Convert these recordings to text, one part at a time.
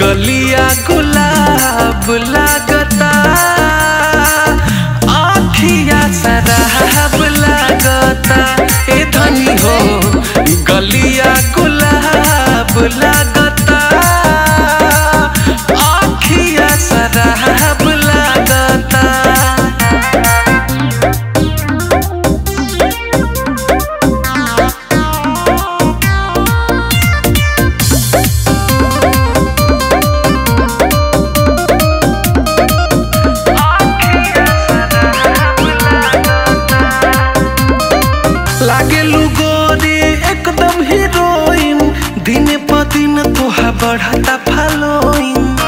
कलिया गुलाब लाग बढ़ता फॉलोइंग।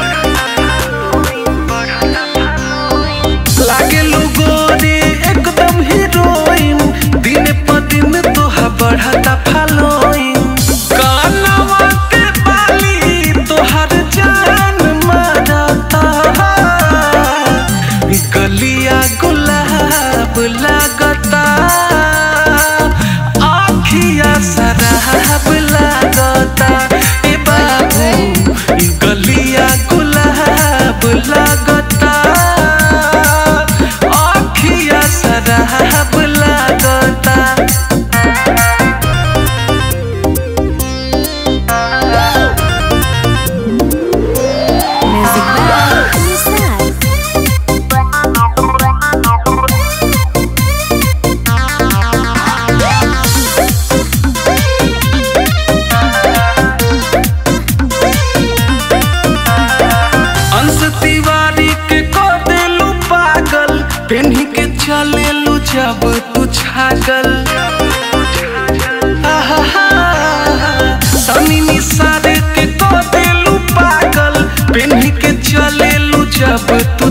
लागे लोगो रे एकदम हीरोइन दिन पर दिन तोहा बढ़ता फॉलोइंग। कानवा के बाली तोहर जान मारता गलिया गुलाब लगता। छागल आहा, सारे के को दिलू पागल। पिन्ह के चलेलू जब तू